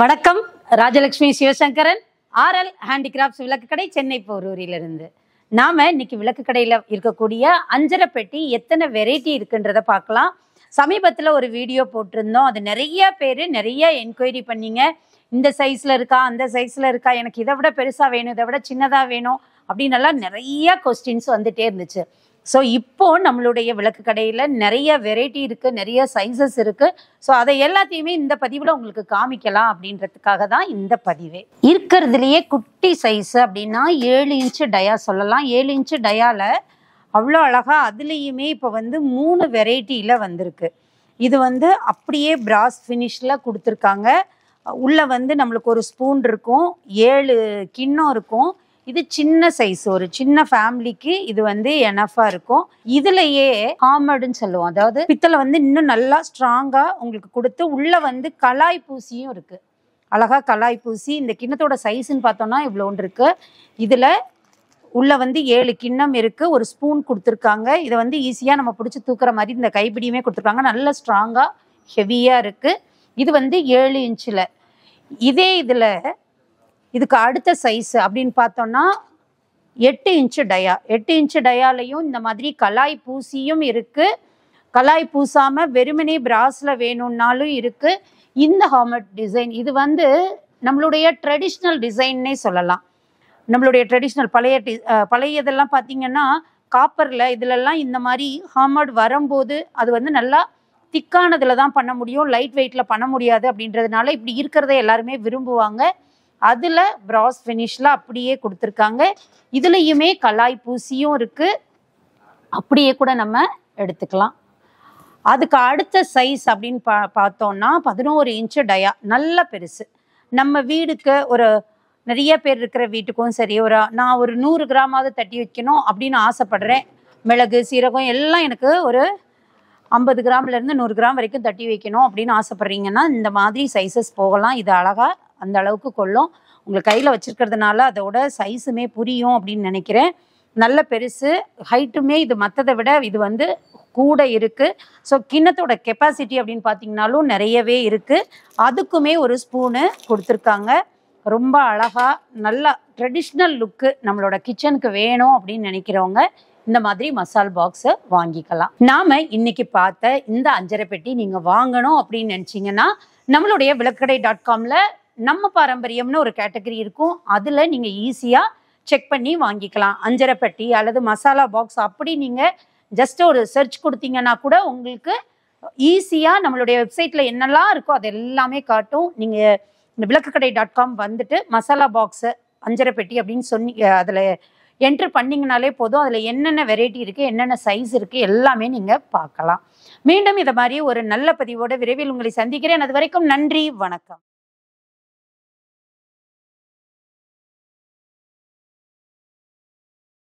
வணக்கம். Rajalakshmi Sivasankaran RL handicrafts விளக்கு கடை சென்னை போரூரிலிருந்து. நாம இன்னைக்கு விளக்கு கடையில இருக்கக்கூடிய அஞ்சரை பெட்டி எத்தனை வெரைட்டி இருக்குன்றத பார்க்கலாம். சமீபத்தில் ஒரு வீடியோ போட்டிருந்தோம். அது நிறைய பேர் நிறைய என்கொயரி பண்ணீங்க. இந்த சைஸ்ல இருக்கா அந்த சைஸ்ல இருக்கா எனக்கு இதை விட பெருசா வேணும் இதை விட சின்னதா வேணும் அப்படின்னு எல்லாம் நிறைய கொஸ்டின்ஸ் வந்துட்டே இருந்துச்சு. ஸோ இப்போ நம்மளுடைய விளக்கு கடையில் நிறைய வெரைட்டி இருக்கு நிறைய சைஸஸ் இருக்கு. ஸோ அதை எல்லாத்தையுமே இந்த பதிவில் உங்களுக்கு காமிக்கலாம் அப்படின்றதுக்காக தான் இந்த பதிவே. இருக்கிறதுலையே குட்டி சைஸ் அப்படின்னா ஏழு இன்ச்சு டயா சொல்லலாம். ஏழு இன்ச்சு டயாவில் அவ்வளோ அழகாக அதுலேயுமே இப்போ வந்து மூணு வெரைட்டியில் வந்திருக்கு. இது வந்து அப்படியே பிராஸ் ஃபினிஷில் கொடுத்துருக்காங்க. உள்ளே வந்து நம்மளுக்கு ஒரு ஸ்பூன் இருக்கும் ஏழு கிண்ணம் இருக்கும். இது சின்ன சைஸ் ஒரு சின்ன ஃபேமிலிக்கு இது வந்து எனஃபா இருக்கும். இதுலயே காமடுன்னு சொல்லுவோம். அதாவது பித்தளை வந்து இன்னும் நல்லா ஸ்ட்ராங்கா உங்களுக்கு கொடுத்து உள்ள வந்து கலாய் பூசியும் இருக்கு. அழகா கலாய் பூசி இந்த கிண்ணத்தோட சைஸ்ன்னு பார்த்தோம்னா இவ்வளோன்னு இருக்கு. இதுல உள்ள வந்து ஏழு கிண்ணம் இருக்கு. ஒரு ஸ்பூன் கொடுத்துருக்காங்க. இதை வந்து ஈஸியா நம்ம பிடிச்சி தூக்குற மாதிரி இந்த கைப்பிடியுமே கொடுத்துருக்காங்க. நல்ல ஸ்ட்ராங்கா ஹெவியா இருக்கு. இது வந்து ஏழு இன்ச்சில் இதே இதில் இதுக்கு அடுத்த சைஸ் அப்படின்னு பார்த்தோம்னா எட்டு இன்ச்சு டயா எட்டு இன்ச்சு டயாலையும் இந்த மாதிரி கலாய் பூசியும் இருக்குது கலாய் பூசாமல் வெறுமனே பிராஸில் வேணும்னாலும் இருக்குது இந்த ஹார்மெட் டிசைன் இது வந்து நம்மளுடைய ட்ரெடிஷ்னல் டிசைன்னே சொல்லலாம். நம்மளுடைய ட்ரெடிஷ்னல் பழைய டி பழைய இதெல்லாம் பார்த்தீங்கன்னா காப்பரில் இதிலெல்லாம் இந்த மாதிரி ஹார்மட் வரும்போது அது வந்து நல்லா திக்கானதில் தான் பண்ண முடியும் லைட் வெயிட்டில் பண்ண முடியாது அப்படின்றதுனால இப்படி இருக்கிறத எல்லாருமே விரும்புவாங்க. அதில் ப்ராஸ் ஃபினிஷில் அப்படியே கொடுத்துருக்காங்க. இதுலேயுமே கலாய் பூசியும் இருக்குது அப்படியே கூட நம்ம எடுத்துக்கலாம். அதுக்கு அடுத்த சைஸ் அப்படின்னு பா பார்த்தோம்னா பதினோரு இன்ச்சு டயா நல்ல பெருசு. நம்ம வீடுக்கு ஒரு நிறைய பேர் இருக்கிற வீட்டுக்கும் சரி ஒரு நான் ஒரு நூறு கிராமாவது தட்டி வைக்கணும் அப்படின்னு ஆசைப்படுறேன். மிளகு சீரகம் எல்லாம் எனக்கு ஒரு ஐம்பது கிராம்லேருந்து நூறு கிராம் வரைக்கும் தட்டி வைக்கணும் அப்படின்னு ஆசைப்பட்றீங்கன்னா இந்த மாதிரி சைஸஸ் போகலாம். இது அழகாக அந்த அளவுக்கு கொள்ளும். உங்களுக்கு கையில் வச்சுருக்கிறதுனால அதோட சைஸுமே புரியும் அப்படின்னு நினைக்கிறேன். நல்ல பெருசு ஹைட்டுமே இது மற்றதை விட இது வந்து கூட இருக்குது ஸோ கிண்ணத்தோட கெப்பாசிட்டி அப்படின்னு பார்த்தீங்கனாலும் நிறையவே இருக்குது அதுக்குமே ஒரு ஸ்பூனு கொடுத்துருக்காங்க. ரொம்ப அழகாக நல்லா ட்ரெடிஷ்னல் லுக்கு நம்மளோட கிச்சனுக்கு வேணும் அப்படின்னு நினைக்கிறவங்க இந்த மாதிரி மசால் பாக்ஸை வாங்கிக்கலாம். நாம இன்னைக்கு பார்த்த இந்த அஞ்சரை பெட்டி நீங்க வாங்கணும் அப்படின்னு நினைச்சீங்கன்னா நம்மளுடைய விளக்கடை டாட் காம்ல நம்ம பாரம்பரியம்னு ஒரு கேட்டகரி இருக்கும். அதில் நீங்கள் ஈஸியாக செக் பண்ணி வாங்கிக்கலாம். அஞ்சரைப்பட்டி அல்லது மசாலா பாக்ஸ் அப்படி நீங்கள் ஜஸ்ட் ஒரு சர்ச் கொடுத்தீங்கன்னா கூட உங்களுக்கு ஈஸியாக நம்மளுடைய வெப்சைட்டில் என்னெல்லாம் இருக்கோ அது எல்லாமே காட்டும். நீங்கள் இந்த விளக்குக்கடை டாட் காம் வந்துட்டு மசாலா பாக்ஸு அஞ்சரை பெட்டி அப்படின்னு சொன்னி அதில் என்ட்ரு பண்ணிங்கனாலே போதும். அதில் என்னென்ன வெரைட்டி இருக்குது என்னென்ன சைஸ் இருக்குது எல்லாமே நீங்கள் பார்க்கலாம். மீண்டும் இதை மாதிரி ஒரு நல்ல பதிவோட விரைவில் உங்களை சந்திக்கிறேன். அது வரைக்கும் நன்றி வணக்கம்.